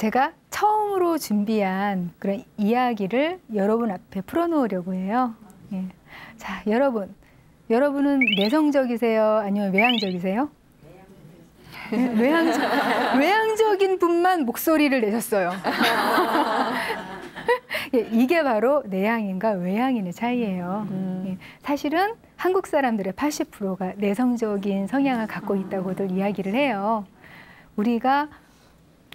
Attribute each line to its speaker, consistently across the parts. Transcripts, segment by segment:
Speaker 1: 제가 처음으로 준비한 그런 이야기를 여러분 앞에 풀어놓으려고 해요. 예. 자, 여러분. 여러분은 내성적이세요? 아니면 외향적이세요? 예, 외향적, 외향적인 분만 목소리를 내셨어요. 예, 이게 바로 내향인과 외향인의 차이예요.
Speaker 2: 음.
Speaker 1: 예, 사실은 한국 사람들의 80%가 내성적인 성향을 갖고 있다고들 이야기를 해요. 우리가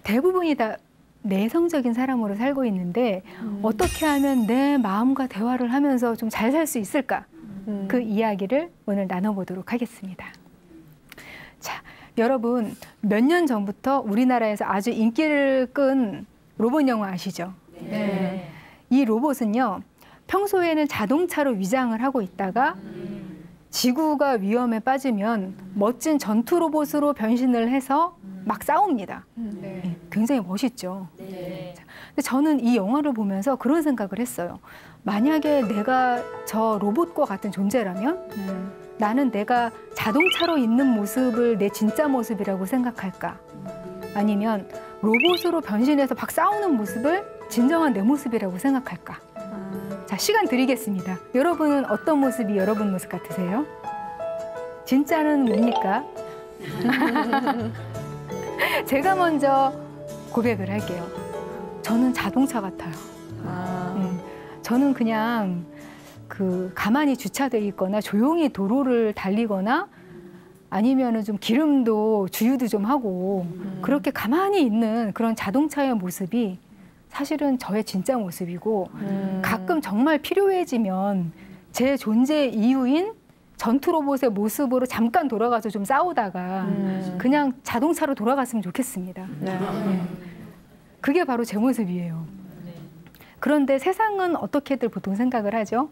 Speaker 1: 대부분이 다 내성적인 사람으로 살고 있는데
Speaker 2: 음.
Speaker 1: 어떻게 하면 내 마음과 대화를 하면서 좀 잘 살 수 있을까?
Speaker 2: 음.
Speaker 1: 그 이야기를 오늘 나눠보도록 하겠습니다. 자, 여러분 몇 년 전부터 우리나라에서 아주 인기를 끈 로봇 영화 아시죠?
Speaker 2: 네.
Speaker 1: 이 로봇은요 평소에는 자동차로 위장을 하고 있다가 지구가 위험에 빠지면 멋진 전투 로봇으로 변신을 해서 막 싸웁니다. 예, 굉장히 멋있죠. 자, 근데 저는 이 영화를 보면서 그런 생각을 했어요. 만약에 내가 저 로봇과 같은 존재라면 나는 내가 자동차로 있는 모습을 내 진짜 모습이라고 생각할까? 아니면 로봇으로 변신해서 막 싸우는 모습을 진정한 내 모습이라고 생각할까? 자, 시간 드리겠습니다. 여러분은 어떤 모습이 여러분 모습 같으세요? 진짜는 뭡니까? 제가 먼저 고백을 할게요. 저는 자동차 같아요.
Speaker 2: 아.
Speaker 1: 음, 저는 그냥 그 가만히 주차돼 있거나 조용히 도로를 달리거나 아니면은 좀 기름도 주유도 좀 하고 그렇게 가만히 있는 그런 자동차의 모습이 사실은 저의 진짜 모습이고
Speaker 2: 음.
Speaker 1: 가끔 정말 필요해지면 제 존재 이유인 전투 로봇의 모습으로 잠깐 돌아가서 좀 싸우다가
Speaker 2: 음.
Speaker 1: 그냥 자동차로 돌아갔으면 좋겠습니다.
Speaker 2: 네.
Speaker 1: 그게 바로 제 모습이에요. 그런데 세상은 어떻게들 보통 생각을 하죠?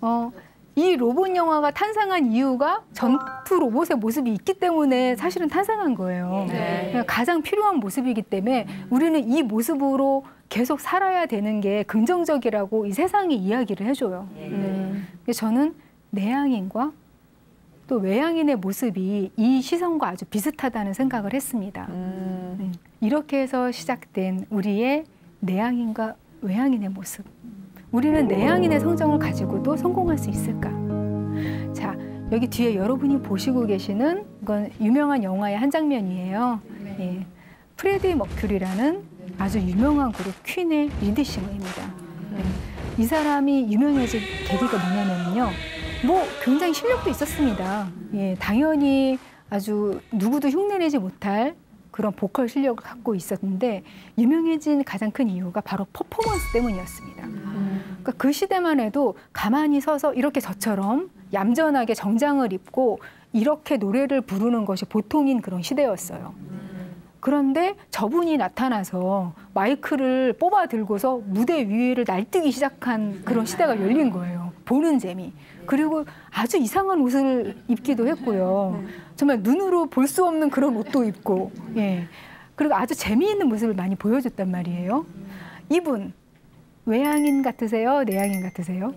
Speaker 1: 어, 이 로봇 영화가 탄생한 이유가 전투 로봇의 모습이 있기 때문에 사실은 탄생한 거예요.
Speaker 2: 네.
Speaker 1: 그냥 가장 필요한 모습이기 때문에 우리는 이 모습으로 계속 살아야 되는 게 긍정적이라고 이 세상이 이야기를 해줘요.
Speaker 2: 음.
Speaker 1: 근데 저는 내향인과 또 외향인의 모습이 이 시선과 아주 비슷하다는 생각을 했습니다.
Speaker 2: 음.
Speaker 1: 음, 이렇게 해서 시작된 우리의 내향인과 외향인의 모습. 우리는 내향인의 성정을 가지고도 성공할 수 있을까? 자, 여기 뒤에 여러분이 보시고 계시는 이건 유명한 영화의 한 장면이에요. 예, 프레디 머큐리라는 아주 유명한 그룹 퀸의 리드싱어입니다. 예, 이 사람이 유명해진 계기가 뭐냐면요. 뭐 굉장히 실력도 있었습니다. 예, 당연히 아주 누구도 흉내내지 못할 그런 보컬 실력을 갖고 있었는데 유명해진 가장 큰 이유가 바로 퍼포먼스 때문이었습니다. 그러니까 그 시대만 해도 가만히 서서 이렇게 저처럼 얌전하게 정장을 입고 이렇게 노래를 부르는 것이 보통인 그런 시대였어요. 그런데 저분이 나타나서 마이크를 뽑아 들고서 무대 위를 날뛰기 시작한 그런 시대가 열린 거예요. 보는 재미. 그리고 아주 이상한 옷을 입기도 했고요. 정말 눈으로 볼 수 없는 그런 옷도 입고, 예. 그리고 아주 재미있는 모습을 많이 보여줬단 말이에요. 이분, 외향인 같으세요? 내향인 같으세요?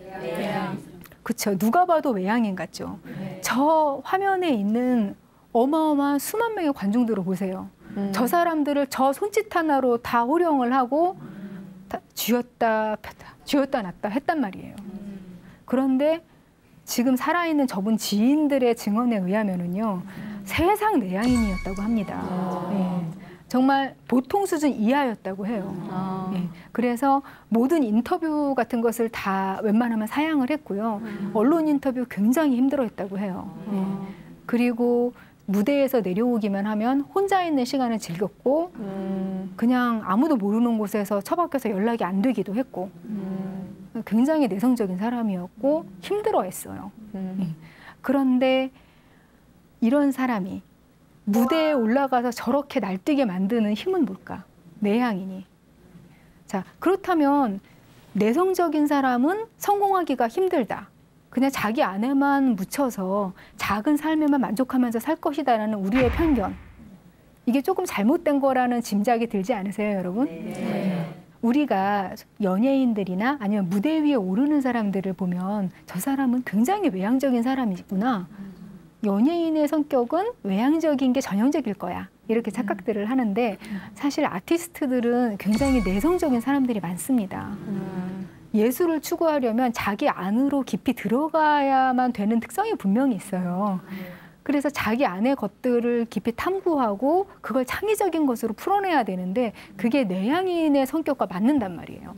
Speaker 1: 그쵸. 누가 봐도 외향인 같죠. 저 화면에 있는 어마어마한 수만 명의 관중들을 보세요.
Speaker 2: 음.
Speaker 1: 저 사람들을 저 손짓 하나로 다 호령을 하고 다 쥐었다 폈다 쥐었다 놨다 했단 말이에요. 그런데 지금 살아있는 저분 지인들의 증언에 의하면은요 세상 내향인이었다고 합니다. 예. 정말 보통 수준 이하였다고 해요.
Speaker 2: 아.
Speaker 1: 예. 그래서 모든 인터뷰 같은 것을 다 웬만하면 사양을 했고요. 언론 인터뷰 굉장히 힘들어했다고 해요. 예. 그리고 무대에서 내려오기만 하면 혼자 있는 시간을 즐겼고
Speaker 2: 음.
Speaker 1: 그냥 아무도 모르는 곳에서 처박혀서 연락이 안 되기도 했고
Speaker 2: 음.
Speaker 1: 굉장히 내성적인 사람이었고 힘들어했어요.
Speaker 2: 음.
Speaker 1: 그런데 이런 사람이 무대에 올라가서 저렇게 날뛰게 만드는 힘은 뭘까? 내향이니. 자, 그렇다면 내성적인 사람은 성공하기가 힘들다. 그냥 자기 안에만 묻혀서 작은 삶에만 만족하면서 살 것이다라는 우리의 편견. 이게 조금 잘못된 거라는 짐작이 들지 않으세요, 여러분? 우리가 연예인들이나 아니면 무대 위에 오르는 사람들을 보면 저 사람은 굉장히 외향적인 사람이구나. 연예인의 성격은 외향적인 게 전형적일 거야. 이렇게 착각들을 하는데 사실 아티스트들은 굉장히 내성적인 사람들이 많습니다.
Speaker 2: 음.
Speaker 1: 예술을 추구하려면 자기 안으로 깊이 들어가야만 되는 특성이 분명히 있어요. 그래서 자기 안의 것들을 깊이 탐구하고 그걸 창의적인 것으로 풀어내야 되는데 그게 내향인의 성격과 맞는단 말이에요.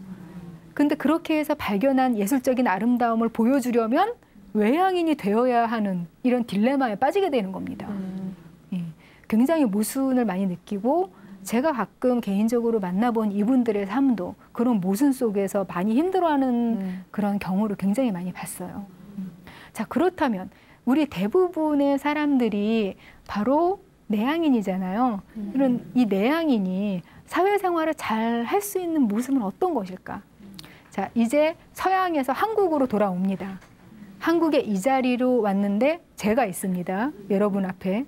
Speaker 1: 근데 그렇게 해서 발견한 예술적인 아름다움을 보여주려면 외향인이 되어야 하는 이런 딜레마에 빠지게 되는 겁니다.
Speaker 2: 음.
Speaker 1: 예, 굉장히 모순을 많이 느끼고 제가 가끔 개인적으로 만나본 이분들의 삶도 그런 모순 속에서 많이 힘들어하는
Speaker 2: 음.
Speaker 1: 그런 경우를 굉장히 많이 봤어요. 음. 자 그렇다면 우리 대부분의 사람들이 바로 내향인이잖아요.
Speaker 2: 음.
Speaker 1: 이런 이 내향인이 사회생활을 잘 할 수 있는 모습은 어떤 것일까? 자 이제 서양에서 한국으로 돌아옵니다. 한국에 이 자리로 왔는데 제가 있습니다. 여러분 앞에.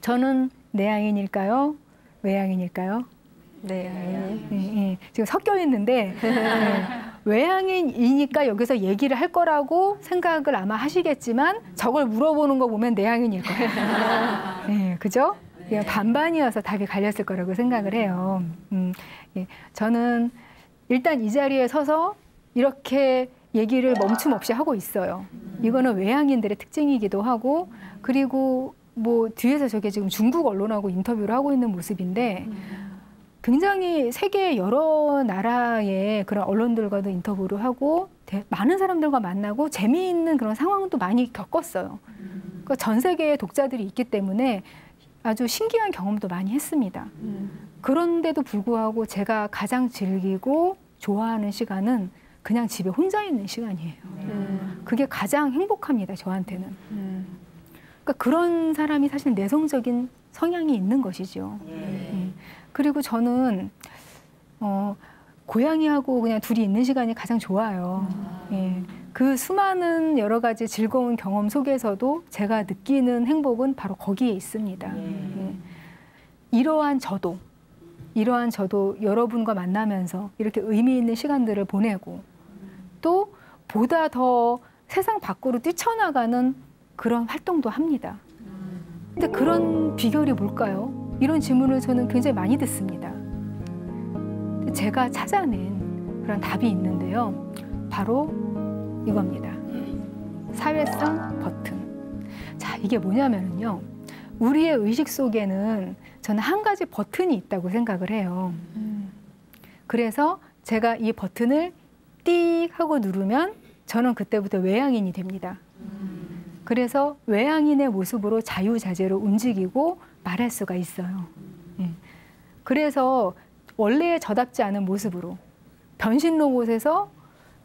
Speaker 1: 저는 내향인일까요? 외향인일까요?
Speaker 2: 네. 아니.
Speaker 1: 예, 예. 지금 섞여 있는데 예. 외향인이니까 여기서 얘기를 할 거라고 생각을 아마 하시겠지만 저걸 물어보는 거 보면 내향인일 거예요. 예, 그죠? 예, 반반이어서 답이 갈렸을 거라고 생각을 해요. 음, 예. 저는 일단 이 자리에 서서 이렇게 얘기를 멈춤 없이 하고 있어요. 이거는 외향인들의 특징이기도 하고 그리고 뭐 뒤에서 저게 지금 중국 언론하고 인터뷰를 하고 있는 모습인데 굉장히 세계 여러 나라의 그런 언론들과도 인터뷰를 하고 대- 많은 사람들과 만나고 재미있는 그런 상황도 많이 겪었어요. 그러니까 전 세계의 독자들이 있기 때문에 아주 신기한 경험도 많이 했습니다.
Speaker 2: 음.
Speaker 1: 그런데도 불구하고 제가 가장 즐기고 좋아하는 시간은 그냥 집에 혼자 있는 시간이에요.
Speaker 2: 음.
Speaker 1: 그게 가장 행복합니다, 저한테는.
Speaker 2: 음.
Speaker 1: 그러니까 그런 사람이 사실 내성적인 성향이 있는 것이죠. 음. 그리고 저는 어, 고양이하고 그냥 둘이 있는 시간이 가장 좋아요. 예. 그 수많은 여러 가지 즐거운 경험 속에서도 제가 느끼는 행복은 바로 거기에 있습니다. 예. 이러한 저도, 이러한 저도 여러분과 만나면서 이렇게 의미 있는 시간들을 보내고 또 보다 더 세상 밖으로 뛰쳐나가는 그런 활동도 합니다. 근데 그런 비결이 뭘까요? 이런 질문을 저는 굉장히 많이 듣습니다. 제가 찾아낸 그런 답이 있는데요. 바로 이겁니다. 사회성 버튼. 자, 이게 뭐냐면요. 우리의 의식 속에는 저는 한 가지 버튼이 있다고 생각을 해요.
Speaker 2: 음.
Speaker 1: 그래서 제가 이 버튼을 띡 하고 누르면 저는 그때부터 외향인이 됩니다. 그래서 외향인의 모습으로 자유자재로 움직이고 말할 수가 있어요. 예. 그래서 원래의 저답지 않은 모습으로 변신 로봇에서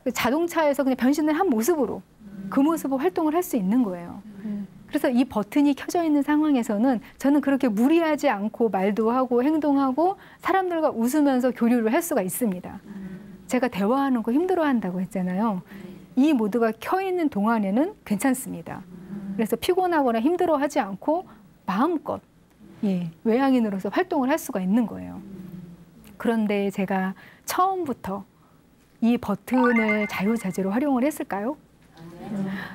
Speaker 1: 그 자동차에서 그냥 변신을 한 모습으로 그 모습으로 활동을 할 수 있는 거예요.
Speaker 2: 음.
Speaker 1: 그래서 이 버튼이 켜져 있는 상황에서는 저는 그렇게 무리하지 않고 말도 하고 행동하고 사람들과 웃으면서 교류를 할 수가 있습니다. 제가 대화하는 거 힘들어 한다고 했잖아요. 이 모드가 켜 있는 동안에는 괜찮습니다. 그래서 피곤하거나 힘들어 하지 않고 마음껏 예, 외향인으로서 활동을 할 수가 있는 거예요. 그런데 제가 처음부터 이 버튼을 자유자재로 활용을 했을까요?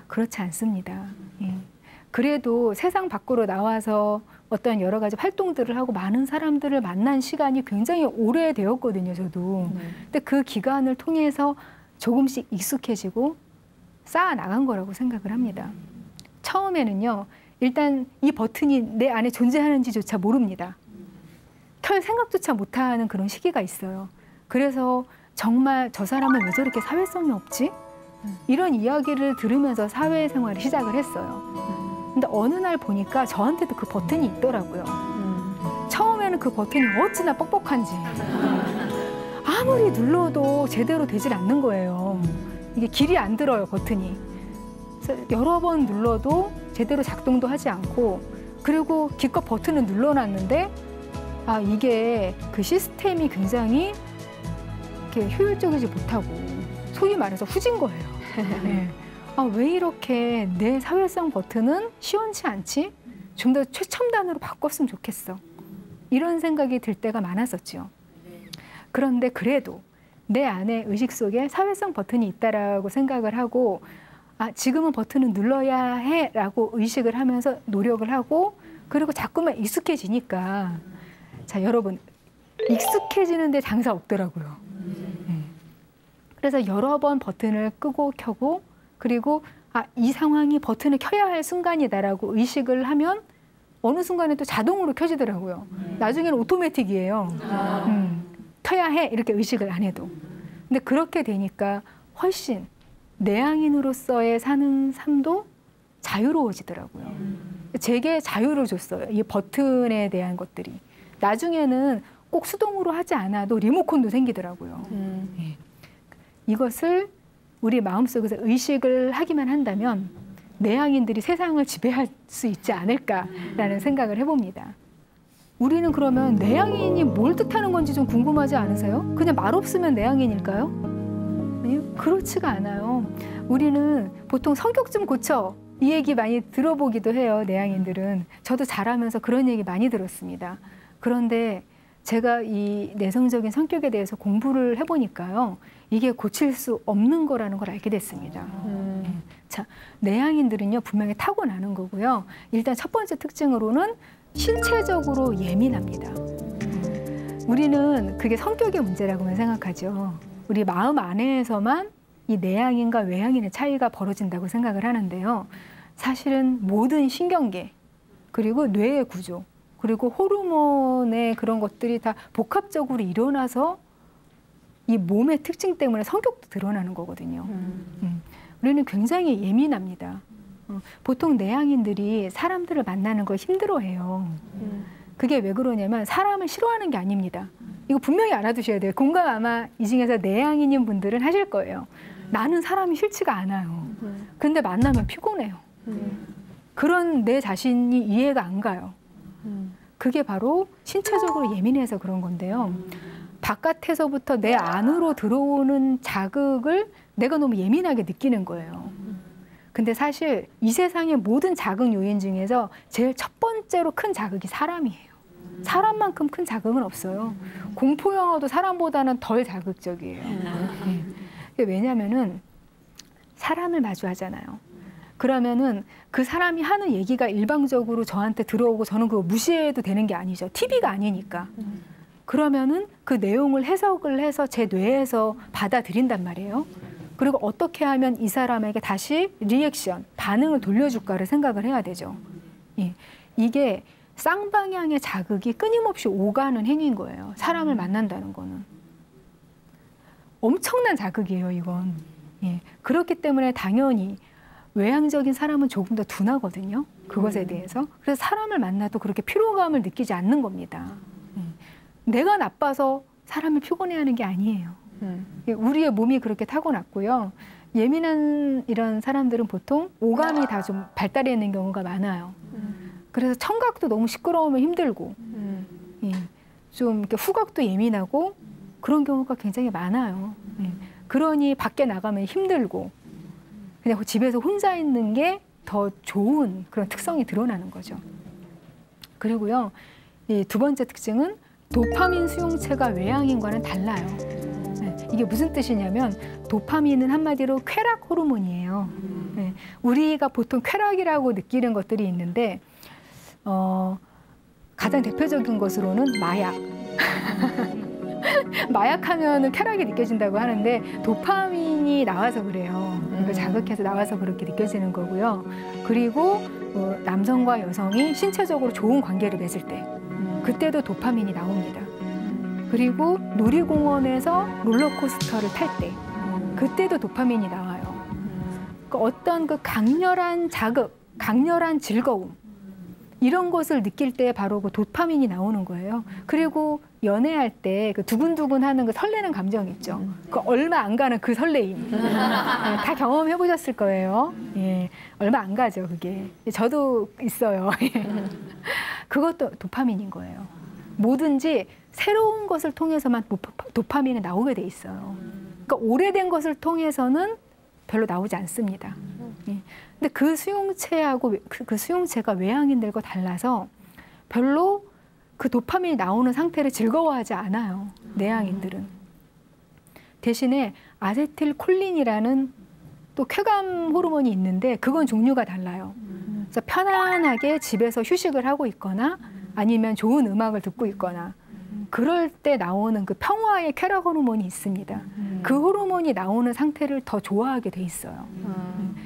Speaker 1: 그렇지 않습니다. 예. 그래도 세상 밖으로 나와서 어떤 여러 가지 활동들을 하고 많은 사람들을 만난 시간이 굉장히 오래되었거든요, 저도. 근데 그 기간을 통해서 조금씩 익숙해지고 쌓아 나간 거라고 생각을 합니다. 처음에는요, 일단 이 버튼이 내 안에 존재하는지조차 모릅니다. 켤 생각조차 못하는 그런 시기가 있어요. 그래서 정말 저 사람은 왜 저렇게 사회성이 없지? 이런 이야기를 들으면서 사회생활을 시작을 했어요. 근데 어느 날 보니까 저한테도 그 버튼이 있더라고요.
Speaker 2: 음.
Speaker 1: 처음에는 그 버튼이 어찌나 뻑뻑한지 아무리 눌러도 제대로 되질 않는 거예요. 이게 길이 안 들어요 버튼이. 그래서 여러 번 눌러도 제대로 작동도 하지 않고 그리고 기껏 버튼을 눌러놨는데 아 이게 그 시스템이 굉장히 이렇게 효율적이지 못하고 소위 말해서 후진 거예요. 네. 아, 왜 이렇게 내 사회성 버튼은 시원치 않지? 좀 더 최첨단으로 바꿨으면 좋겠어. 이런 생각이 들 때가 많았었죠. 그런데 그래도 내 안에 의식 속에 사회성 버튼이 있다라고 생각을 하고 아, 지금은 버튼을 눌러야 해라고 의식을 하면서 노력을 하고 그리고 자꾸만 익숙해지니까 자 여러분 익숙해지는데 장사 없더라고요. 네. 그래서 여러 번 버튼을 끄고 켜고 그리고 아, 이 상황이 버튼을 켜야 할 순간이다라고 의식을 하면 어느 순간에 또 자동으로 켜지더라고요. 나중에는 오토매틱이에요. 음, 켜야 해 이렇게 의식을 안 해도. 근데 그렇게 되니까 훨씬 내향인으로서의 사는 삶도 자유로워지더라고요. 제게 자유를 줬어요. 이 버튼에 대한 것들이. 나중에는 꼭 수동으로 하지 않아도 리모컨도 생기더라고요.
Speaker 2: 음.
Speaker 1: 예. 이것을 우리 마음속에서 의식을 하기만 한다면 내향인들이 세상을 지배할 수 있지 않을까라는 생각을 해봅니다. 우리는 그러면 내향인이 뭘 뜻하는 건지 좀 궁금하지 않으세요? 그냥 말 없으면 내향인일까요? 아니요, 그렇지가 않아요. 우리는 보통 성격 좀 고쳐 이 얘기 많이 들어보기도 해요. 내향인들은 저도 잘하면서 그런 얘기 많이 들었습니다. 그런데 제가 이 내성적인 성격에 대해서 공부를 해보니까요. 이게 고칠 수 없는 거라는 걸 알게 됐습니다.
Speaker 2: 음.
Speaker 1: 자, 내향인들은요, 분명히 타고나는 거고요. 일단 첫 번째 특징으로는 신체적으로 예민합니다. 우리는 그게 성격의 문제라고만 생각하죠. 우리 마음 안에서만 이 내향인과 외향인의 차이가 벌어진다고 생각을 하는데요. 사실은 모든 신경계, 그리고 뇌의 구조, 그리고 호르몬의 그런 것들이 다 복합적으로 일어나서 이 몸의 특징 때문에 성격도 드러나는 거거든요.
Speaker 2: 음.
Speaker 1: 음, 우리는 굉장히 예민합니다. 어, 보통 내향인들이 사람들을 만나는 걸 힘들어해요.
Speaker 2: 음.
Speaker 1: 그게 왜 그러냐면 사람을 싫어하는 게 아닙니다. 이거 분명히 알아두셔야 돼요. 공감 아마 이 중에서 내향인인 분들은 하실 거예요. 나는 사람이 싫지가 않아요.
Speaker 2: 음.
Speaker 1: 근데 만나면 피곤해요.
Speaker 2: 음.
Speaker 1: 그런 내 자신이 이해가 안 가요.
Speaker 2: 음.
Speaker 1: 그게 바로 신체적으로 예민해서 그런 건데요. 바깥에서부터 내 안으로 들어오는 자극을 내가 너무 예민하게 느끼는 거예요. 근데 사실 이 세상의 모든 자극 요인 중에서 제일 첫 번째로 큰 자극이 사람이에요. 사람만큼 큰 자극은 없어요. 공포 영화도 사람보다는 덜 자극적이에요. 네. 왜냐면은 사람을 마주하잖아요. 그러면은 그 사람이 하는 얘기가 일방적으로 저한테 들어오고 저는 그거 무시해도 되는 게 아니죠. TV가 아니니까. 그러면은 그 내용을 해석을 해서 제 뇌에서 받아들인단 말이에요. 그리고 어떻게 하면 이 사람에게 다시 리액션, 반응을 돌려줄까를 생각을 해야 되죠. 예. 이게 쌍방향의 자극이 끊임없이 오가는 행위인 거예요. 사람을 만난다는 거는. 엄청난 자극이에요, 이건. 예. 그렇기 때문에 당연히 외향적인 사람은 조금 더 둔하거든요. 그것에
Speaker 2: 음.
Speaker 1: 대해서. 그래서 사람을 만나도 그렇게 피로감을 느끼지 않는 겁니다. 음. 내가 나빠서 사람을 피곤해하는 게 아니에요.
Speaker 2: 음.
Speaker 1: 예, 우리의 몸이 그렇게 타고났고요. 예민한 이런 사람들은 보통 오감이 다 좀 발달해 있는 경우가 많아요.
Speaker 2: 음.
Speaker 1: 그래서 청각도 너무 시끄러우면 힘들고,
Speaker 2: 음.
Speaker 1: 예, 좀 이렇게 후각도 예민하고 그런 경우가 굉장히 많아요. 예, 그러니 밖에 나가면 힘들고 그냥 집에서 혼자 있는 게 더 좋은 그런 특성이 드러나는 거죠. 그리고요, 이 두 번째 특징은 도파민 수용체가 외향인과는 달라요. 네, 이게 무슨 뜻이냐면 도파민은 한마디로 쾌락 호르몬이에요. 네, 우리가 보통 쾌락이라고 느끼는 것들이 있는데 어, 가장 대표적인 것으로는 마약. 마약하면 쾌락이 느껴진다고 하는데 도파민이 나와서 그래요. 이걸
Speaker 2: 음.
Speaker 1: 자극해서 나와서 그렇게 느껴지는 거고요. 그리고 어, 남성과 여성이 신체적으로 좋은 관계를 맺을 때 그때도 도파민이 나옵니다. 그리고 놀이공원에서 롤러코스터를 탈 때 그때도 도파민이 나와요. 그 어떤 그 강렬한 자극, 강렬한 즐거움 이런 것을 느낄 때 바로 그 도파민이 나오는 거예요. 그리고 연애할 때 그 두근두근 하는 그 설레는 감정 있죠. 그 얼마 안 가는 그 설레임 네, 다 경험해 보셨을 거예요. 예, 얼마 안 가죠 그게. 저도 있어요. 예. 그것도 도파민인 거예요. 뭐든지 새로운 것을 통해서만 도파- 도파민이 나오게 돼 있어요. 그러니까 오래된 것을 통해서는 별로 나오지 않습니다. 예. 근데 그 수용체하고 외- 그, 그 수용체가 외향인들과 달라서 별로 그 도파민이 나오는 상태를 즐거워하지 않아요. 내향인들은. 대신에 아세틸콜린이라는 또 쾌감 호르몬이 있는데 그건 종류가 달라요. 그래서 편안하게 집에서 휴식을 하고 있거나 아니면 좋은 음악을 듣고 있거나 그럴 때 나오는 그 평화의 쾌락 호르몬이 있습니다. 그 호르몬이 나오는 상태를 더 좋아하게 돼 있어요.
Speaker 2: 음.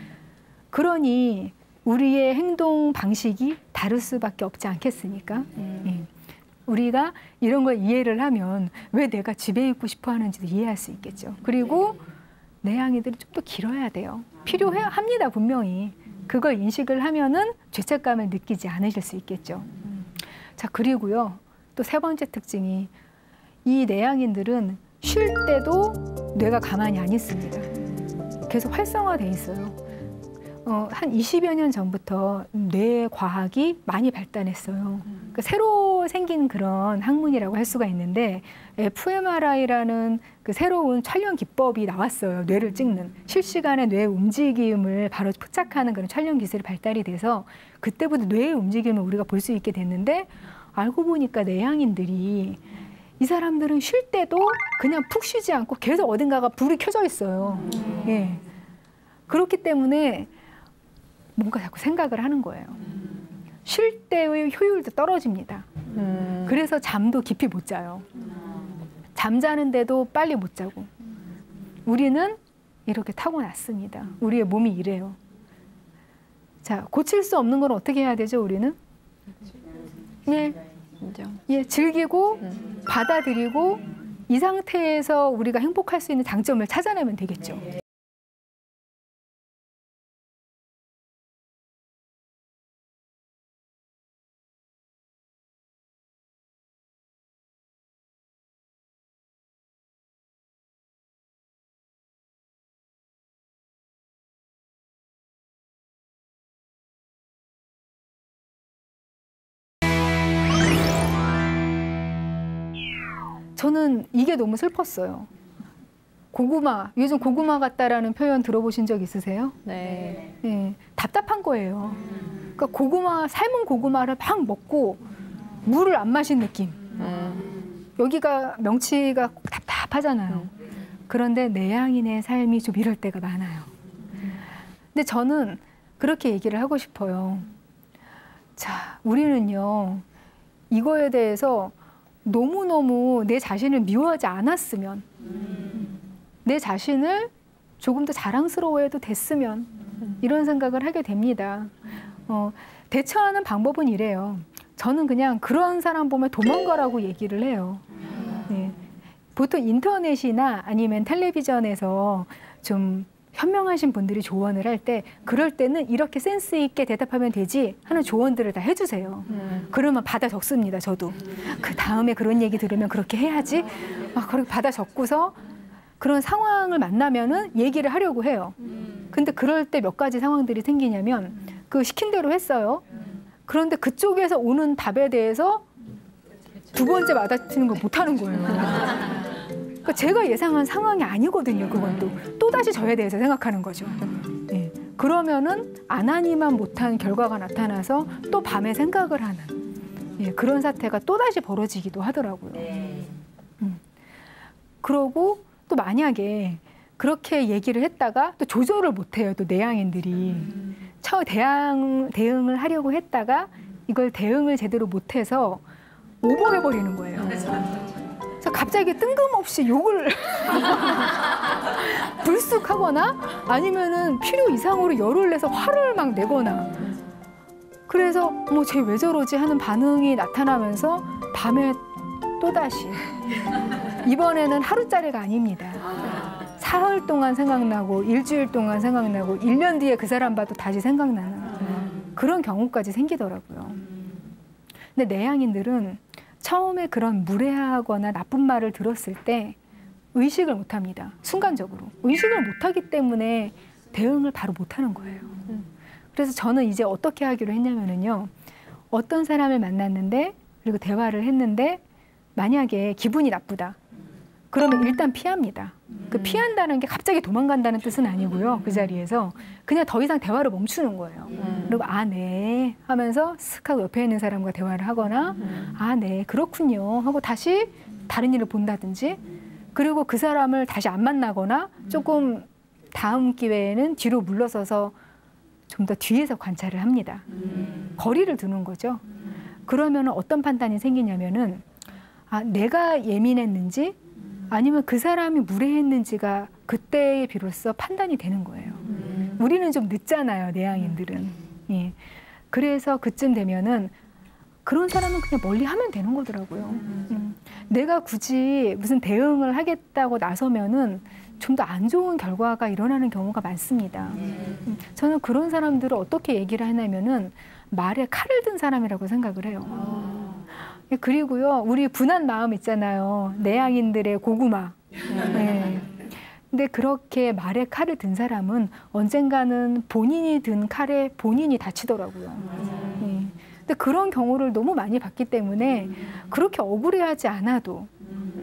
Speaker 1: 그러니 우리의 행동 방식이 다를 수밖에 없지 않겠습니까? 예. 우리가 이런 걸 이해를 하면 왜 내가 집에 있고 싶어 하는지도 이해할 수 있겠죠. 그리고 내향이들이 좀 더 길어야 돼요. 필요해 합니다 분명히. 그걸 인식을 하면은 죄책감을 느끼지 않으실 수 있겠죠. 자 그리고요 또 세 번째 특징이 이 내향인들은 쉴 때도 뇌가 가만히 안 있습니다. 계속 활성화돼 있어요. 어, 한 20여 년 전부터 뇌 과학이 많이 발달했어요. 그 새로 생긴 그런 학문이라고 할 수가 있는데 fMRI라는 그 새로운 촬영 기법이 나왔어요. 뇌를 찍는 실시간의 뇌 움직임을 바로 포착하는 그런 촬영 기술이 발달이 돼서 그때부터 뇌의 움직임을 우리가 볼 수 있게 됐는데 알고 보니까 내향인들이 이 사람들은 쉴 때도 그냥 푹 쉬지 않고 계속 어딘가가 불이 켜져 있어요. 예. 그렇기 때문에 뭔가 자꾸 생각을 하는 거예요. 쉴 때의 효율도 떨어집니다.
Speaker 2: 음.
Speaker 1: 그래서 잠도 깊이 못 자요. 잠자는데도 빨리 못 자고. 우리는 이렇게 타고났습니다. 우리의 몸이 이래요. 자, 고칠 수 없는 건 어떻게 해야 되죠, 우리는? 예,
Speaker 2: 인정.
Speaker 1: 예, 즐기고
Speaker 2: 음.
Speaker 1: 받아들이고 이 상태에서 우리가 행복할 수 있는 장점을 찾아내면 되겠죠. 저는 이게 너무 슬펐어요. 고구마, 요즘 고구마 같다라는 표현 들어보신 적 있으세요?
Speaker 2: 네.
Speaker 1: 예, 답답한 거예요. 그러니까 고구마, 삶은 고구마를 막 먹고 물을 안 마신 느낌.
Speaker 2: 음.
Speaker 1: 여기가 명치가 답답하잖아요. 그런데 내향인의 삶이 좀 이럴 때가 많아요. 근데 저는 그렇게 얘기를 하고 싶어요. 자, 우리는요, 이거에 대해서 너무너무 내 자신을 미워하지 않았으면, 내 자신을 조금 더 자랑스러워해도 됐으면, 이런 생각을 하게 됩니다. 어, 대처하는 방법은 이래요. 저는 그냥 그런 사람 보면 도망가라고 얘기를 해요. 네. 보통 인터넷이나 아니면 텔레비전에서 좀 현명하신 분들이 조언을 할 때 그럴 때는 이렇게 센스 있게 대답하면 되지 하는 조언들을 다 해주세요.
Speaker 2: 음.
Speaker 1: 그러면 받아 적습니다. 저도 그 다음에 그런 얘기 들으면 그렇게 해야지. 아, 그렇게 받아 적고서 그런 상황을 만나면은 얘기를 하려고 해요. 근데 그럴 때 몇 가지 상황들이 생기냐면 그 시킨 대로 했어요. 그런데 그쪽에서 오는 답에 대해서 두 번째 맞아치는 걸 못하는 거예요. 그러니까 제가 예상한 상황이 아니거든요. 그것도 또 다시 저에 대해서 생각하는 거죠. 예. 그러면은 안 하니만 못한 결과가 나타나서 또 밤에 생각을 하는 예, 그런 사태가 또 다시 벌어지기도 하더라고요. 음. 그러고 또 만약에 그렇게 얘기를 했다가 또 조절을 못해요. 또 내향인들이 처 대항 대응을 하려고 했다가 이걸 대응을 제대로 못해서 오버해 버리는 거예요. 그래서 갑자기 뜬금없이 욕을 불쑥 하거나 아니면은 필요 이상으로 열을 내서 화를 막 내거나 그래서 뭐 쟤 왜 저러지 하는 반응이 나타나면서 밤에 또 다시 이번에는 하루짜리가 아닙니다. 사흘 동안 생각나고 일주일 동안 생각나고 일 년 뒤에 그 사람 봐도 다시 생각나는 그런 경우까지 생기더라고요. 근데 내향인들은 처음에 그런 무례하거나 나쁜 말을 들었을 때 의식을 못 합니다. 순간적으로. 의식을 못 하기 때문에 대응을 바로 못 하는 거예요. 그래서 저는 이제 어떻게 하기로 했냐면은요. 어떤 사람을 만났는데 그리고 대화를 했는데 만약에 기분이 나쁘다. 그러면 일단 피합니다. 그 피한다는 게 갑자기 도망간다는 뜻은 아니고요. 그 자리에서 그냥 더 이상 대화를 멈추는 거예요.
Speaker 2: 음.
Speaker 1: 그리고 아, 네. 하면서 슥 하고 옆에 있는 사람과 대화를 하거나 아, 네. 그렇군요. 하고 다시 다른 일을 본다든지 그리고 그 사람을 다시 안 만나거나 조금 다음 기회에는 뒤로 물러서서 좀 더 뒤에서 관찰을 합니다. 거리를 두는 거죠. 그러면 어떤 판단이 생기냐면은 아, 내가 예민했는지 아니면 그 사람이 무례했는지가 그때에 비로소 판단이 되는 거예요. 우리는 좀 늦잖아요, 내향인들은. 예. 그래서 그쯤 되면은 그런 사람은 그냥 멀리 하면 되는 거더라고요. 음. 내가 굳이 무슨 대응을 하겠다고 나서면은 좀 더 안 좋은 결과가 일어나는 경우가 많습니다. 음. 저는 그런 사람들을 어떻게 얘기를 하냐면은 말에 칼을 든 사람이라고 생각을 해요. 예, 그리고요, 우리 분한 마음 있잖아요. 내향인들의 고구마. 네. 근데 그렇게 말에 칼을 든 사람은 언젠가는 본인이 든 칼에 본인이 다치더라고요. 네. 근데 그런 경우를 너무 많이 봤기 때문에 그렇게 억울해하지 않아도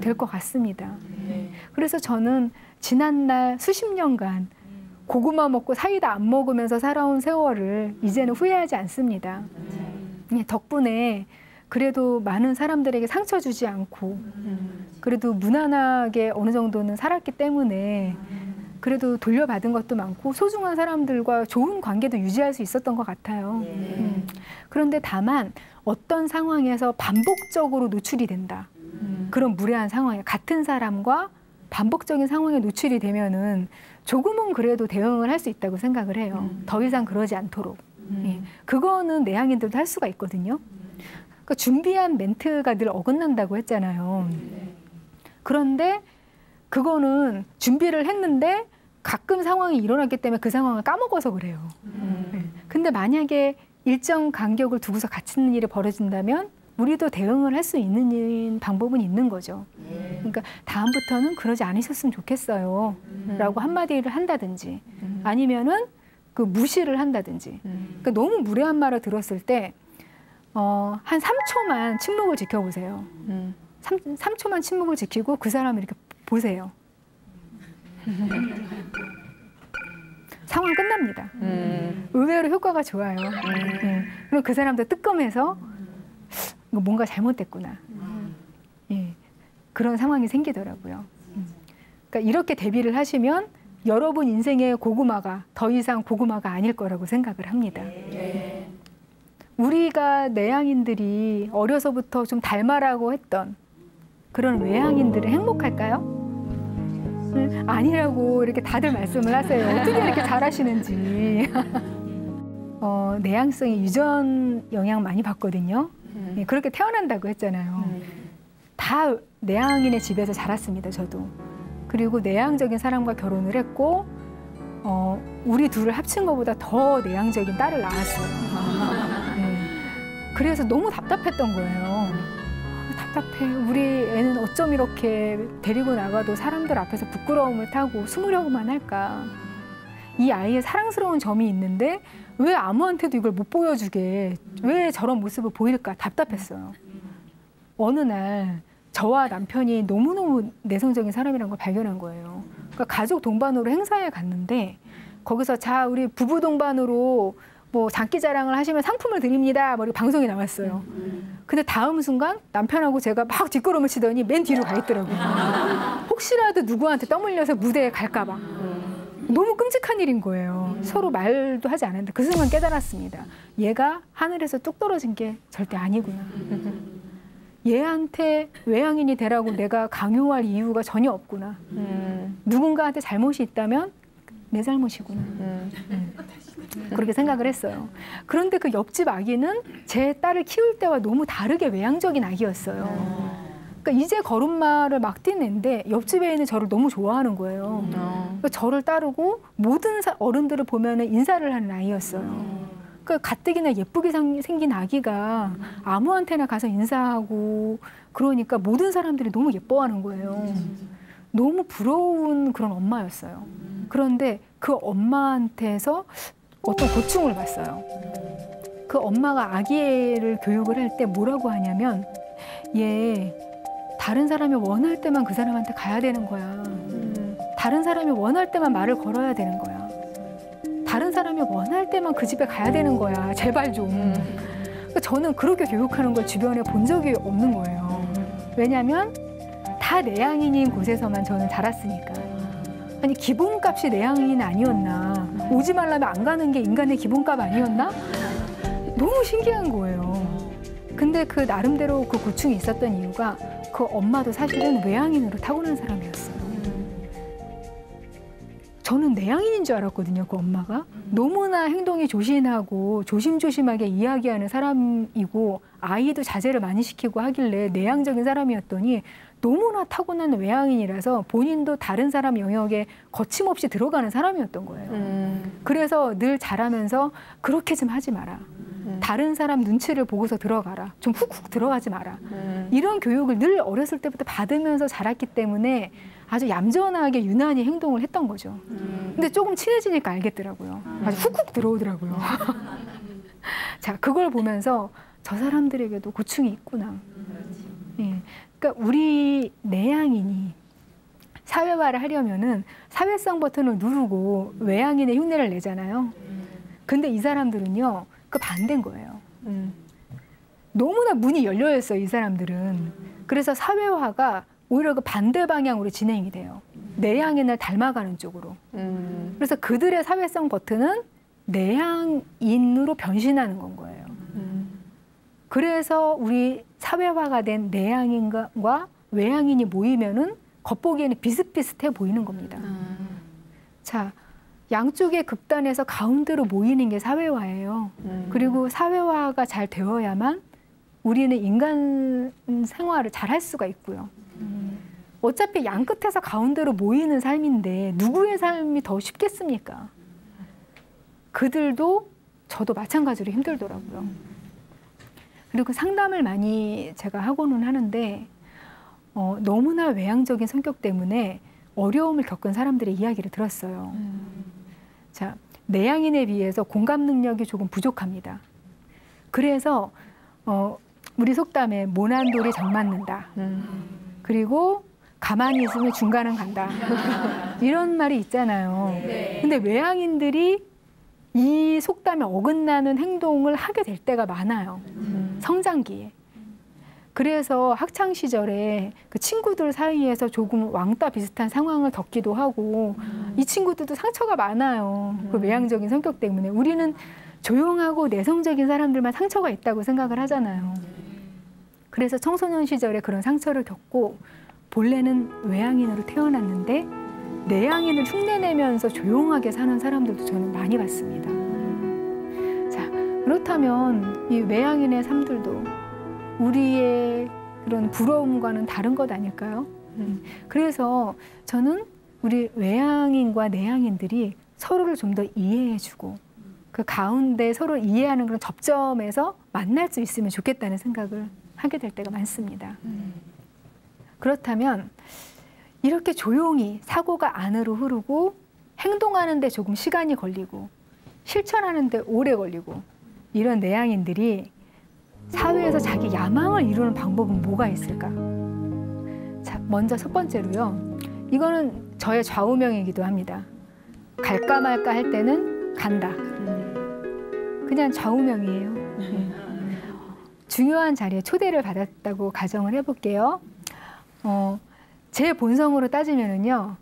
Speaker 1: 될 것 같습니다. 그래서 저는 지난날 수십 년간 고구마 먹고 사이다 안 먹으면서 살아온 세월을 이제는 후회하지 않습니다. 예, 덕분에 그래도 많은 사람들에게 상처 주지 않고 그래도 무난하게 어느 정도는 살았기 때문에 그래도 돌려받은 것도 많고 소중한 사람들과 좋은 관계도 유지할 수 있었던 것 같아요. 음. 그런데 다만 어떤 상황에서 반복적으로 노출이 된다. 그런 무례한 상황에 같은 사람과 반복적인 상황에 노출이 되면은 조금은 그래도 대응을 할 수 있다고 생각을 해요. 더 이상 그러지 않도록. 예. 그거는 내향인들도 할 수가 있거든요. 그러니까 준비한 멘트가 늘 어긋난다고 했잖아요. 그런데 그거는 준비를 했는데 가끔 상황이 일어났기 때문에 그 상황을 까먹어서 그래요. 네. 근데 만약에 일정 간격을 두고서 갇히는 일이 벌어진다면 우리도 대응을 할 수 있는 방법은 있는 거죠. 그러니까 다음부터는 그러지 않으셨으면 좋겠어요. 라고 한마디를 한다든지 아니면은 그 무시를 한다든지. 그러니까 너무 무례한 말을 들었을 때 어, 한 3초만 침묵을 지켜보세요.
Speaker 2: 음.
Speaker 1: 3, 3초만 침묵을 지키고 그 사람을 이렇게 보세요. 상황 끝납니다.
Speaker 2: 음.
Speaker 1: 의외로 효과가 좋아요. 예. 그럼 그 사람도 뜨끔해서 뭔가 잘못됐구나. 예. 그런 상황이 생기더라고요. 음. 그러니까 이렇게 대비를 하시면 여러분 인생의 고구마가 더 이상 고구마가 아닐 거라고 생각을 합니다. 우리가 내향인들이 어려서부터 좀 닮아라고 했던 그런 외향인들은 행복할까요? 음, 아니라고 이렇게 다들 말씀을 하세요. 어떻게 이렇게 잘하시는지. 어, 내향성이 유전 영향 많이 받거든요. 예, 그렇게 태어난다고 했잖아요. 다 내향인의 집에서 자랐습니다, 저도. 그리고 내향적인 사람과 결혼을 했고, 어, 우리 둘을 합친 것보다 더 내향적인 딸을 낳았어요. 예. 그래서 너무 답답했던 거예요. 답답해. 우리 애는 어쩜 이렇게 데리고 나가도 사람들 앞에서 부끄러움을 타고 숨으려고만 할까. 이 아이의 사랑스러운 점이 있는데 왜 아무한테도 이걸 못 보여주게 왜 저런 모습을 보일까 답답했어요. 어느 날 저와 남편이 너무너무 내성적인 사람이라는 걸 발견한 거예요. 그러니까 가족 동반으로 행사에 갔는데 거기서 자 우리 부부 동반으로 뭐 장기 자랑을 하시면 상품을 드립니다. 뭐 이렇게 방송이 나왔어요. 근데 다음 순간 남편하고 제가 막 뒷걸음을 치더니 맨 뒤로 가 있더라고요. 혹시라도 누구한테 떠밀려서 무대에 갈까 봐. 너무 끔찍한 일인 거예요. 서로 말도 하지 않았는데 그 순간 깨달았습니다. 얘가 하늘에서 뚝 떨어진 게 절대 아니구나. 얘한테 외향인이 되라고 내가 강요할 이유가 전혀 없구나.
Speaker 2: 음.
Speaker 1: 누군가한테 잘못이 있다면 내 잘못이구나.
Speaker 2: 음.
Speaker 1: 그렇게 생각을 했어요. 그런데 그 옆집 아기는 제 딸을 키울 때와 너무 다르게 외향적인 아기였어요. 그러니까 이제 걸음마를 막 뛰는데 옆집에 있는 저를 너무 좋아하는 거예요.
Speaker 2: 어.
Speaker 1: 그러니까 저를 따르고 모든 사- 어른들을 보면 인사를 하는 아이였어요. 그러니까 가뜩이나 예쁘게 상- 생긴 아기가 아무한테나 가서 인사하고 그러니까 모든 사람들이 너무 예뻐하는 거예요. 너무 부러운 그런 엄마였어요. 그런데 그 엄마한테서 어떤 고충을 봤어요. 그 엄마가 아기를 교육을 할 때 뭐라고 하냐면 얘 다른 사람이 원할 때만 그 사람한테 가야 되는 거야.
Speaker 2: 음.
Speaker 1: 다른 사람이 원할 때만 말을 걸어야 되는 거야. 다른 사람이 원할 때만 그 집에 가야 되는 거야. 제발 좀. 그러니까 저는 그렇게 교육하는 걸 주변에 본 적이 없는 거예요. 왜냐하면 다 내향인인 곳에서만 저는 자랐으니까. 아니 기본값이 내향인 아니었나. 오지 말라면 안 가는 게 인간의 기본값 아니었나? 너무 신기한 거예요. 근데 그 나름대로 그 고충이 있었던 이유가 그 엄마도 사실은 외향인으로 타고난 사람이었어요. 저는 내향인인 줄 알았거든요, 그 엄마가. 너무나 행동이 조신하고 조심조심하게 이야기하는 사람이고 아이도 자제를 많이 시키고 하길래 내향적인 사람이었더니 너무나 타고난 외향인이라서 본인도 다른 사람 영역에 거침없이 들어가는 사람이었던 거예요.
Speaker 2: 음.
Speaker 1: 그래서 늘 잘하면서 그렇게 좀 하지 마라.
Speaker 2: 음.
Speaker 1: 다른 사람 눈치를 보고서 들어가라. 좀 훅훅 들어가지 마라.
Speaker 2: 음.
Speaker 1: 이런 교육을 늘 어렸을 때부터 받으면서 자랐기 때문에 아주 얌전하게 유난히 행동을 했던 거죠.
Speaker 2: 음.
Speaker 1: 근데 조금 친해지니까 알겠더라고요. 아주 훅훅 들어오더라고요. 자, 그걸 보면서 저 사람들에게도 고충이 있구나. 예. 그러니까 우리 내향인이 사회화를 하려면은 사회성 버튼을 누르고 외향인의 흉내를 내잖아요. 근데 이 사람들은요, 그 반대인 거예요.
Speaker 2: 음.
Speaker 1: 너무나 문이 열려 있어요, 이 사람들은. 그래서 사회화가 오히려 그 반대 방향으로 진행이 돼요. 내향인을 닮아가는 쪽으로.
Speaker 2: 음.
Speaker 1: 그래서 그들의 사회성 버튼은 내향인으로 변신하는 건 거예요.
Speaker 2: 음.
Speaker 1: 그래서 우리 사회화가 된 내향인과 외향인이 모이면은 겉보기에는 비슷비슷해 보이는 겁니다.
Speaker 2: 음.
Speaker 1: 자, 양쪽의 극단에서 가운데로 모이는 게 사회화예요.
Speaker 2: 음.
Speaker 1: 그리고 사회화가 잘 되어야만 우리는 인간 생활을 잘 할 수가 있고요.
Speaker 2: 음.
Speaker 1: 어차피 양 끝에서 가운데로 모이는 삶인데 누구의 삶이 더 쉽겠습니까? 그들도 저도 마찬가지로 힘들더라고요. 그리고 상담을 많이 제가 하고는 하는데 어, 너무나 외향적인 성격 때문에 어려움을 겪은 사람들의 이야기를 들었어요.
Speaker 2: 음.
Speaker 1: 자, 내향인에 비해서 공감 능력이 조금 부족합니다. 그래서 어, 우리 속담에 모난 돌이 정 맞는다.
Speaker 2: 음.
Speaker 1: 그리고 가만히 있으면 중간은 간다. 이런 말이 있잖아요. 근데 외향인들이 이 속담에 어긋나는 행동을 하게 될 때가 많아요.
Speaker 2: 음.
Speaker 1: 성장기에. 그래서 학창 시절에 그 친구들 사이에서 조금 왕따 비슷한 상황을 겪기도 하고 이 친구들도 상처가 많아요. 그
Speaker 2: 음.
Speaker 1: 외향적인 성격 때문에 우리는 조용하고 내성적인 사람들만 상처가 있다고 생각을 하잖아요. 그래서 청소년 시절에 그런 상처를 겪고 본래는 외향인으로 태어났는데 내향인을 흉내내면서 조용하게 사는 사람들도 저는 많이 봤습니다. 자, 그렇다면 이 외향인의 삶들도 우리의 그런 부러움과는 다른 것 아닐까요?
Speaker 2: 음.
Speaker 1: 그래서 저는 우리 외향인과 내향인들이 서로를 좀 더 이해해주고 그 가운데 서로 이해하는 그런 접점에서 만날 수 있으면 좋겠다는 생각을 하게 될 때가 많습니다.
Speaker 2: 음.
Speaker 1: 그렇다면 이렇게 조용히 사고가 안으로 흐르고 행동하는데 조금 시간이 걸리고 실천하는데 오래 걸리고 이런 내향인들이 사회에서 자기 야망을 이루는 방법은 뭐가 있을까? 자, 먼저 첫 번째로요. 이거는 저의 좌우명이기도 합니다. 갈까 말까 할 때는 간다. 그냥 좌우명이에요. 음. 중요한 자리에 초대를 받았다고 가정을 해볼게요. 어, 제 본성으로 따지면은요,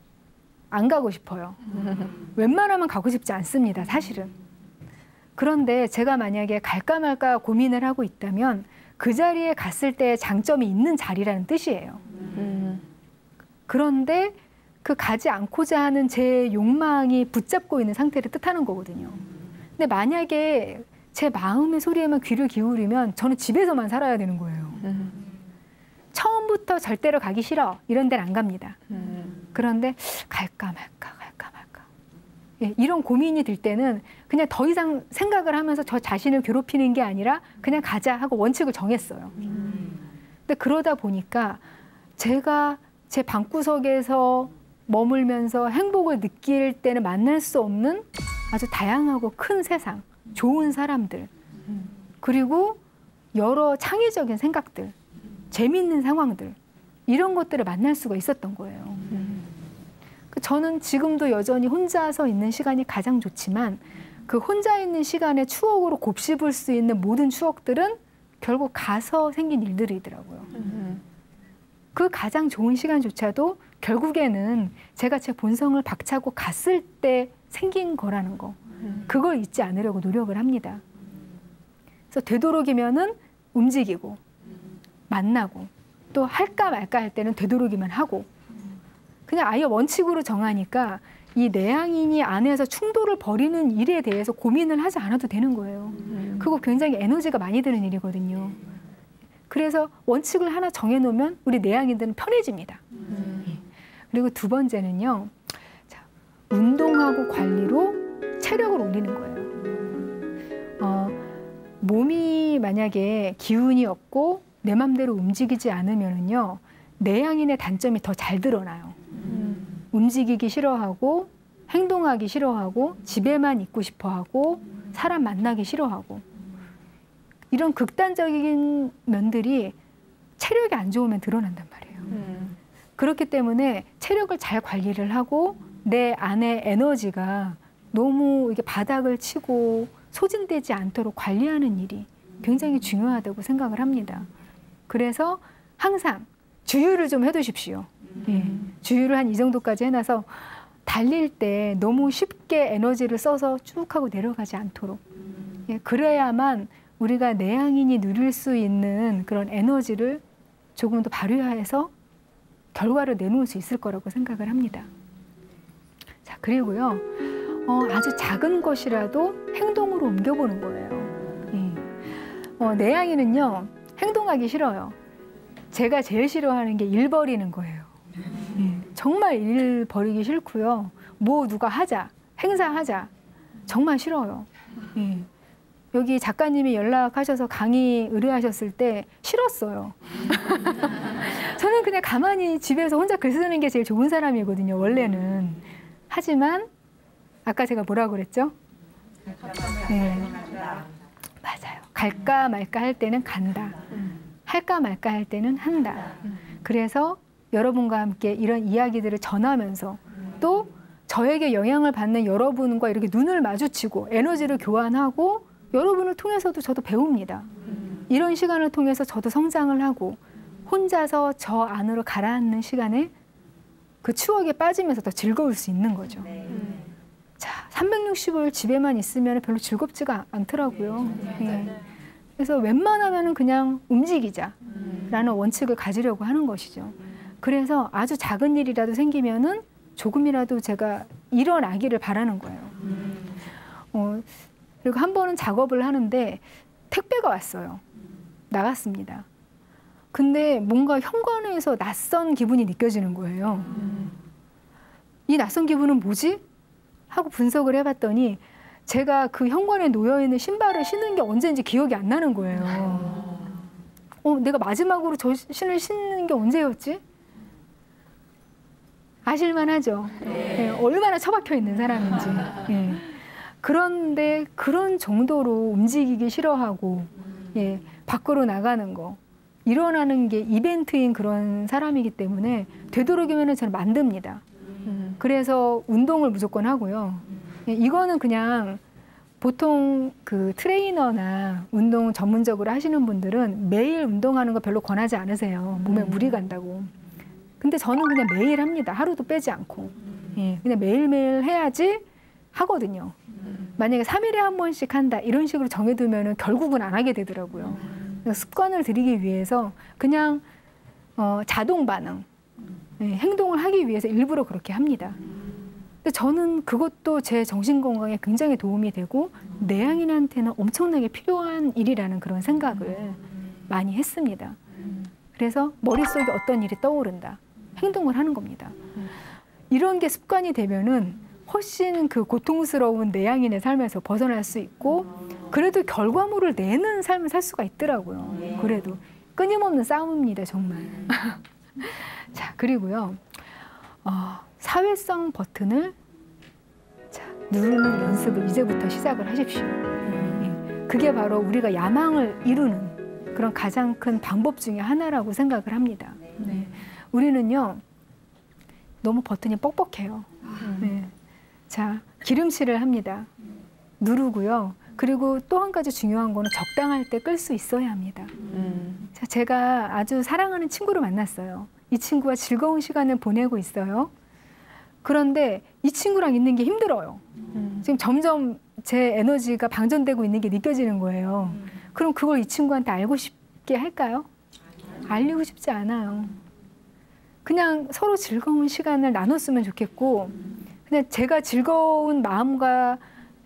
Speaker 1: 안 가고 싶어요. 웬만하면 가고 싶지 않습니다, 사실은. 그런데 제가 만약에 갈까 말까 고민을 하고 있다면 그 자리에 갔을 때 장점이 있는 자리라는 뜻이에요.
Speaker 2: 음.
Speaker 1: 그런데 그 가지 않고자 하는 제 욕망이 붙잡고 있는 상태를 뜻하는 거거든요. 근데 만약에 제 마음의 소리에만 귀를 기울이면 저는 집에서만 살아야 되는 거예요.
Speaker 2: 음.
Speaker 1: 처음부터 절대로 가기 싫어. 이런 데는 안 갑니다.
Speaker 2: 음.
Speaker 1: 그런데 갈까 말까 갈까 말까 예, 이런 고민이 들 때는 그냥 더 이상 생각을 하면서 저 자신을 괴롭히는 게 아니라 그냥 가자 하고 원칙을 정했어요. 근데 그러다 보니까 제가 제 방구석에서 머물면서 행복을 느낄 때는 만날 수 없는 아주 다양하고 큰 세상, 좋은 사람들, 그리고 여러 창의적인 생각들, 재미있는 상황들, 이런 것들을 만날 수가 있었던 거예요. 그 저는 지금도 여전히 혼자서 있는 시간이 가장 좋지만 그 혼자 있는 시간에 추억으로 곱씹을 수 있는 모든 추억들은 결국 가서 생긴 일들이더라고요.
Speaker 2: 음.
Speaker 1: 그 가장 좋은 시간조차도 결국에는 제가 제 본성을 박차고 갔을 때 생긴 거라는 거.
Speaker 2: 음.
Speaker 1: 그걸 잊지 않으려고 노력을 합니다. 그래서 되도록이면은 움직이고 만나고 또 할까 말까 할 때는 되도록이면 하고 그냥 아예 원칙으로 정하니까 이 내향인이 안에서 충돌을 벌이는 일에 대해서 고민을 하지 않아도 되는 거예요.
Speaker 2: 음.
Speaker 1: 그거 굉장히 에너지가 많이 드는 일이거든요. 그래서 원칙을 하나 정해놓으면 우리 내향인들은 편해집니다.
Speaker 2: 음.
Speaker 1: 그리고 두 번째는요, 자, 운동하고 관리로 체력을 올리는 거예요. 어, 몸이 만약에 기운이 없고 내 맘대로 움직이지 않으면은요, 내향인의 단점이 더 잘 드러나요.
Speaker 2: 음.
Speaker 1: 움직이기 싫어하고 행동하기 싫어하고 집에만 있고 싶어하고 사람 만나기 싫어하고 이런 극단적인 면들이 체력이 안 좋으면 드러난단 말이에요.
Speaker 2: 음.
Speaker 1: 그렇기 때문에 체력을 잘 관리를 하고 내 안의 에너지가 너무 이게 바닥을 치고 소진되지 않도록 관리하는 일이 굉장히 중요하다고 생각을 합니다. 그래서 항상 주유를 좀 해두십시오. 예. 주유를 한 이 정도까지 해놔서 달릴 때 너무 쉽게 에너지를 써서 쭉 하고 내려가지 않도록. 예, 그래야만 우리가 내향인이 누릴 수 있는 그런 에너지를 조금 더 발휘해서 결과를 내놓을 수 있을 거라고 생각을 합니다. 자, 그리고요, 어, 아주 작은 것이라도 행동으로 옮겨보는 거예요. 예. 어, 내향인은요, 행동하기 싫어요. 제가 제일 싫어하는 게 일 버리는 거예요. 예, 정말 일 버리기 싫고요. 뭐 누가 하자, 행사하자, 정말 싫어요. 예. 여기 작가님이 연락하셔서 강의 의뢰하셨을 때 싫었어요. 저는 그냥 가만히 집에서 혼자 글 쓰는 게 제일 좋은 사람이거든요, 원래는. 하지만 아까 제가 뭐라고 그랬죠? 네. 맞아요. 갈까 말까 할 때는 간다. 할까 말까 할 때는 한다. 그래서 여러분과 함께 이런 이야기들을 전하면서 또 저에게 영향을 받는 여러분과 이렇게 눈을 마주치고 에너지를 교환하고 여러분을 통해서도 저도 배웁니다. 이런 시간을 통해서 저도 성장을 하고 혼자서 저 안으로 가라앉는 시간에 그 추억에 빠지면서 더 즐거울 수 있는 거죠.
Speaker 2: 음.
Speaker 1: 자, 365일 집에만 있으면 별로 즐겁지가 않더라고요. 예. 그래서 웬만하면 그냥 움직이자라는 원칙을 가지려고 하는 것이죠. 그래서 아주 작은 일이라도 생기면은 조금이라도 제가 일어나기를 바라는 거예요. 어, 그리고 한 번은 작업을 하는데 택배가 왔어요. 나갔습니다. 근데 뭔가 현관에서 낯선 기분이 느껴지는 거예요. 이 낯선 기분은 뭐지? 하고 분석을 해봤더니 제가 그 현관에 놓여 있는 신발을 신은 게 언제인지 기억이 안 나는 거예요. 어, 내가 마지막으로 저 신을 신는 게 언제였지? 아실만 하죠. 예, 얼마나 처박혀 있는 사람인지. 예. 그런데 그런 정도로 움직이기 싫어하고, 예, 밖으로 나가는 거, 일어나는 게 이벤트인 그런 사람이기 때문에 되도록이면 저는 만듭니다.
Speaker 2: 음.
Speaker 1: 그래서 운동을 무조건 하고요. 예, 이거는 그냥 보통 그 트레이너나 운동 전문적으로 하시는 분들은 매일 운동하는 거 별로 권하지 않으세요. 몸에 무리 간다고. 근데 저는 그냥 매일 합니다. 하루도 빼지 않고. 예, 그냥 매일매일 해야지 하거든요. 만약에 3일에 한 번씩 한다 이런 식으로 정해두면 결국은 안 하게 되더라고요. 그래서 습관을 들이기 위해서 그냥 어, 자동 반응, 예, 행동을 하기 위해서 일부러 그렇게 합니다. 근데 저는 그것도 제 정신 건강에 굉장히 도움이 되고 내향인한테는 엄청나게 필요한 일이라는 그런 생각을 많이 했습니다. 그래서 머릿속에 어떤 일이 떠오른다. 행동을 하는 겁니다. 이런 게 습관이 되면은 훨씬 그 고통스러운 내향인의 삶에서 벗어날 수 있고 그래도 결과물을 내는 삶을 살 수가 있더라고요. 그래도 끊임없는 싸움입니다, 정말. 자, 그리고요. 어, 사회성 버튼을 자, 누르는 연습을 이제부터 시작을 하십시오. 예, 그게 바로 우리가 야망을 이루는 그런 가장 큰 방법 중에 하나라고 생각을 합니다. 네. 우리는요, 너무 버튼이 뻑뻑해요. 네. 자, 기름칠을 합니다. 누르고요. 그리고 또 한 가지 중요한 거는 적당할 때 끌 수 있어야 합니다.
Speaker 2: 음.
Speaker 1: 자, 제가 아주 사랑하는 친구를 만났어요. 이 친구와 즐거운 시간을 보내고 있어요. 그런데 이 친구랑 있는 게 힘들어요.
Speaker 2: 음.
Speaker 1: 지금 점점 제 에너지가 방전되고 있는 게 느껴지는 거예요. 그럼 그걸 이 친구한테 알고 싶게 할까요? 알리고 싶지 않아요. 그냥 서로 즐거운 시간을 나눴으면 좋겠고, 그냥 제가 즐거운 마음과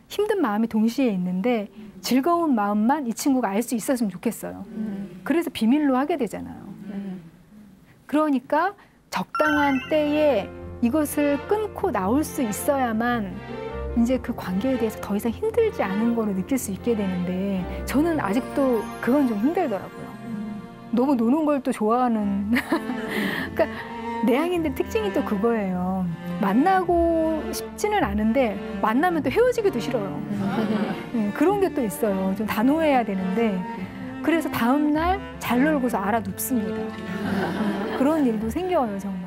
Speaker 1: 힘든 마음이 동시에 있는데, 즐거운 마음만 이 친구가 알 수 있었으면 좋겠어요.
Speaker 2: 음.
Speaker 1: 그래서 비밀로 하게 되잖아요.
Speaker 2: 음.
Speaker 1: 그러니까 적당한 때에 이것을 끊고 나올 수 있어야만 이제 그 관계에 대해서 더 이상 힘들지 않은 거를 느낄 수 있게 되는데 저는 아직도 그건 좀 힘들더라고요. 너무 노는 걸 또 좋아하는 그러니까 내향인들 특징이 또 그거예요. 만나고 싶지는 않은데 만나면 또 헤어지기도 싫어요. 음, 그런 게 또 있어요. 좀 단호해야 되는데 그래서 다음 날 잘 놀고서 알아 눕습니다. 음, 그런 일도 생겨요 정말.